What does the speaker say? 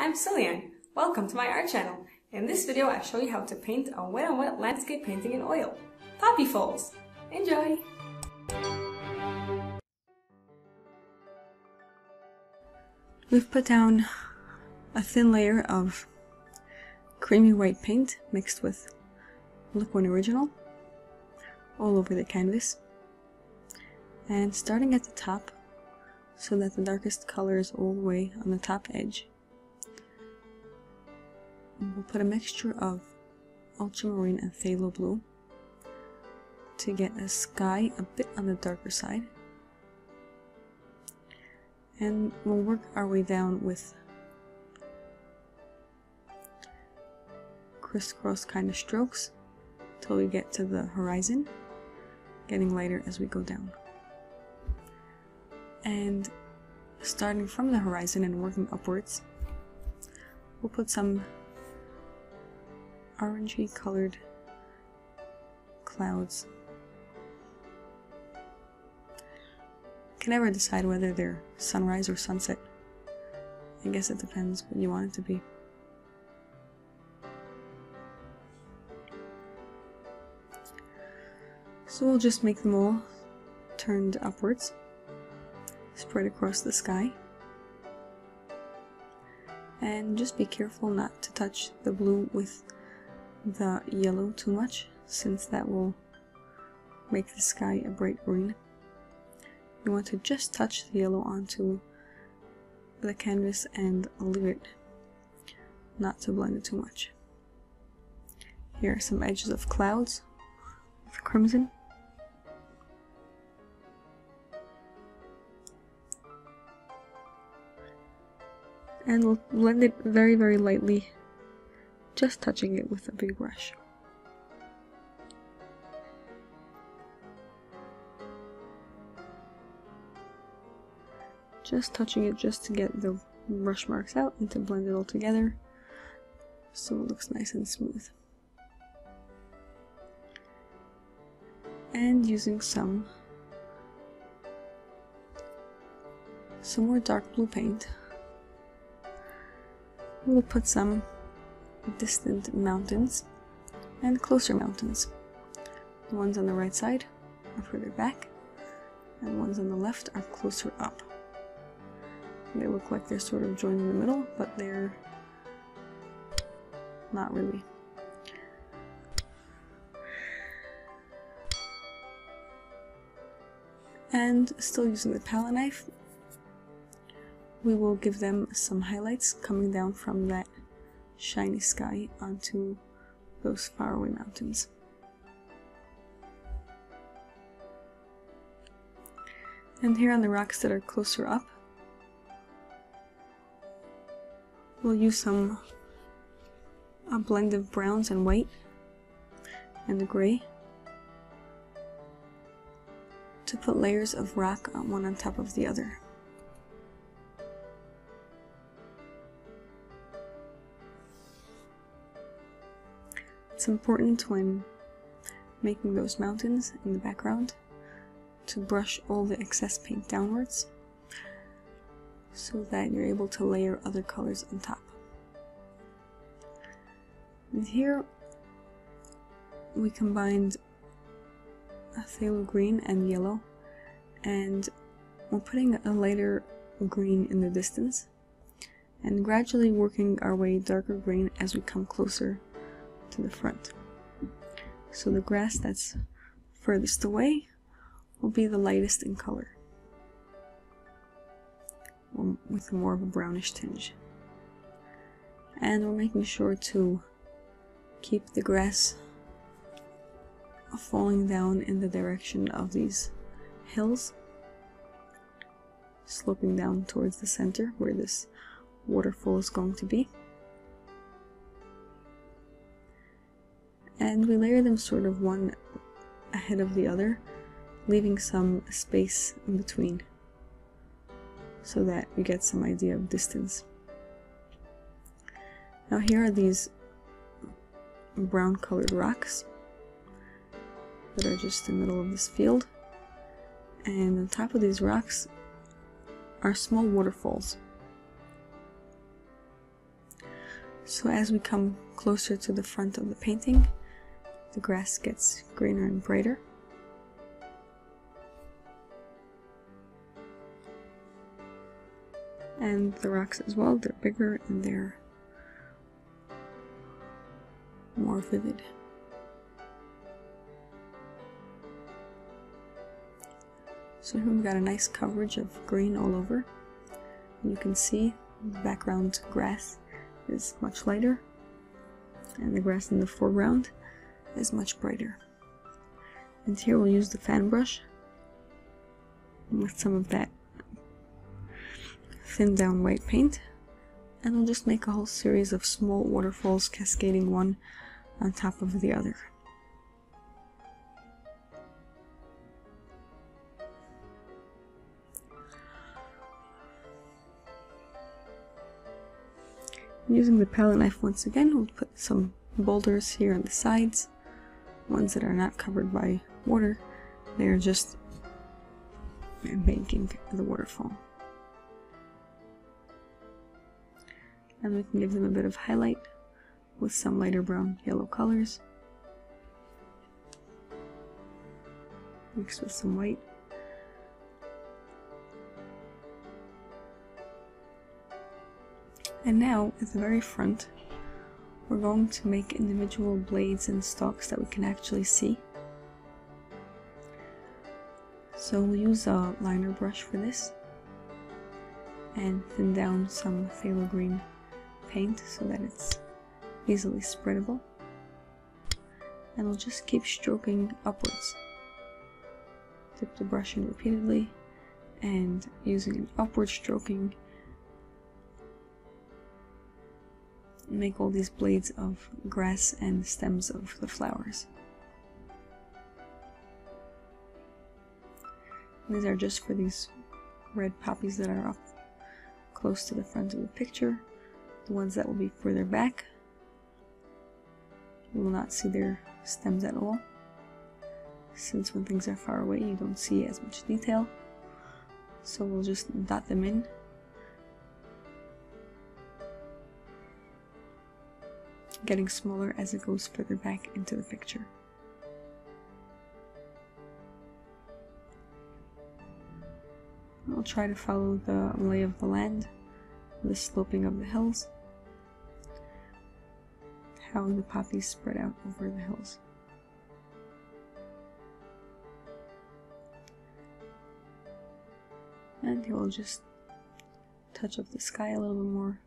I'm Ciliann. Welcome to my art channel. In this video I show you how to paint a wet on wet landscape painting in oil. Poppy Falls. Enjoy! We've put down a thin layer of creamy white paint mixed with Liquin Original all over the canvas. And starting at the top, so that the darkest color is all the way on the top edge, we'll put a mixture of ultramarine and phthalo blue to get a sky a bit on the darker side. And we'll work our way down with crisscross kind of strokes till we get to the horizon, getting lighter as we go down. And starting from the horizon and working upwards, we'll put some orangey colored clouds. Can never decide whether they're sunrise or sunset. I guess it depends what you want it to be. So we'll just make them all turned upwards, spread across the sky. And just be careful not to touch the blue with the yellow too much since that will make the sky a bright green. You want to just touch the yellow onto the canvas and leave it not to blend it too much. Here are some edges of clouds with crimson. And we'll blend it very very lightly just touching it with a big brush. Just touching it just to get the brush marks out and to blend it all together so it looks nice and smooth. And using some some more dark blue paint, we'll put some distant mountains and closer mountains. The ones on the right side are further back, and the ones on the left are closer up. They look like they're sort of joined in the middle, but they're not really. And still using the palette knife, we will give them some highlights coming down from that shiny sky onto those faraway mountains. And here on the rocks that are closer up, we'll use some a blend of browns and white and the gray to put layers of rock on one on top of the other. It's important when making those mountains in the background to brush all the excess paint downwards so that you're able to layer other colors on top. And here we combined a phthalo green and yellow and we're putting a lighter green in the distance and gradually working our way darker green as we come closer to the front. So the grass that's furthest away will be the lightest in color, um, with more of a brownish tinge. And we're making sure to keep the grass falling down in the direction of these hills, sloping down towards the center where this waterfall is going to be. And we layer them sort of one ahead of the other, leaving some space in between so that you get some idea of distance. Now here are these brown colored rocks that are just in the middle of this field and on top of these rocks are small waterfalls. So as we come closer to the front of the painting, the grass gets greener and brighter. And the rocks as well, they're bigger and they're more vivid. So here we've got a nice coverage of green all over. And You can see the background grass is much lighter and the grass in the foreground is much brighter. And here we'll use the fan brush with some of that thin down white paint and we'll just make a whole series of small waterfalls cascading one on top of the other. Using the palette knife once again, we'll put some boulders here on the sides, ones that are not covered by water. They're just making the waterfall. And we can give them a bit of highlight with some lighter brown yellow colors mixed with some white. And now, at the very front, we're going to make individual blades and stalks that we can actually see. So we'll use a liner brush for this and thin down some phthalo green paint so that it's easily spreadable. And we'll just keep stroking upwards. Dip the brush in repeatedly and using an upward stroking make all these blades of grass and stems of the flowers. These are just for these red poppies that are up close to the front of the picture. The ones that will be further back, you will not see their stems at all. Since when things are far away, you don't see as much detail. So we'll just dot them in getting smaller as it goes further back into the picture. I'll try to follow the lay of the land, the sloping of the hills, how the poppies spread out over the hills. And he will just touch up the sky a little bit more